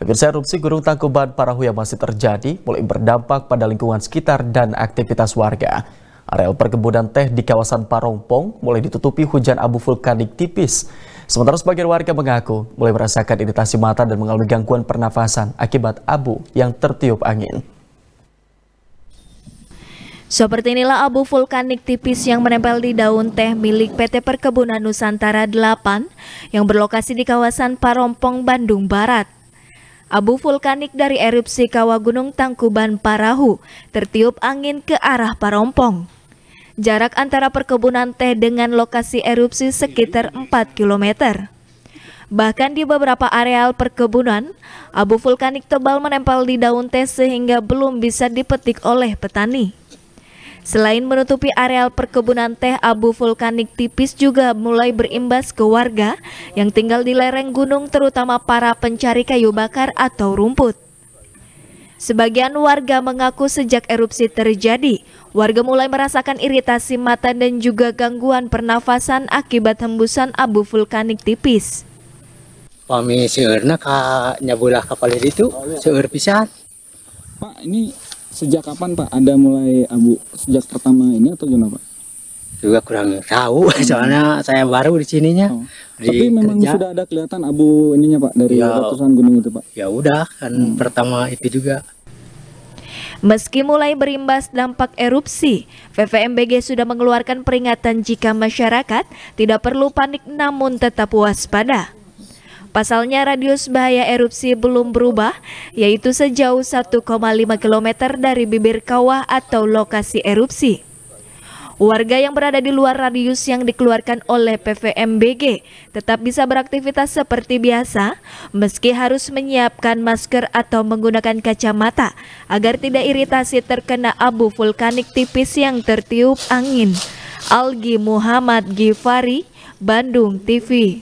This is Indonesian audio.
Pemirsa erupsi Gunung Tangkuban Parahu yang masih terjadi mulai berdampak pada lingkungan sekitar dan aktivitas warga. Areal perkebunan teh di kawasan Parongpong mulai ditutupi hujan abu vulkanik tipis. Sementara sebagian warga mengaku mulai merasakan iritasi mata dan mengalami gangguan pernafasan akibat abu yang tertiup angin. Seperti inilah abu vulkanik tipis yang menempel di daun teh milik PT Perkebunan Nusantara 8 yang berlokasi di kawasan Parompong, Bandung Barat. Abu vulkanik dari erupsi kawah Gunung Tangkuban Parahu tertiup angin ke arah Parompong. Jarak antara perkebunan teh dengan lokasi erupsi sekitar 4 km. Bahkan di beberapa areal perkebunan, abu vulkanik tebal menempel di daun teh sehingga belum bisa dipetik oleh petani. Selain menutupi areal perkebunan teh, abu vulkanik tipis juga mulai berimbas ke warga yang tinggal di lereng gunung terutama para pencari kayu bakar atau rumput. Sebagian warga mengaku sejak erupsi terjadi, warga mulai merasakan iritasi mata dan juga gangguan pernafasan akibat hembusan abu vulkanik tipis. Kami seurna ka nyabulah kapal itu, seur pisan. Pak, ini sejak kapan Pak ada mulai abu sejak pertama ini atau gimana Pak? Juga kurang tahu hmm. soalnya saya baru di sininya. Oh. Di Tapi memang kerja. sudah ada kelihatan abu ininya Pak dari ya, ratusan gunung itu Pak. Ya udah kan hmm. pertama itu juga. Meski mulai berimbas dampak erupsi, VVMBG sudah mengeluarkan peringatan jika masyarakat tidak perlu panik namun tetap waspada. Pasalnya radius bahaya erupsi belum berubah, yaitu sejauh 1,5 km dari bibir kawah atau lokasi erupsi. Warga yang berada di luar radius yang dikeluarkan oleh PVMBG tetap bisa beraktivitas seperti biasa meski harus menyiapkan masker atau menggunakan kacamata agar tidak iritasi terkena abu vulkanik tipis yang tertiup angin. Algi Muhammad Gifari, Bandung TV